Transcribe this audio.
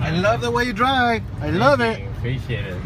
I love the way you drive. I love it. Appreciate it.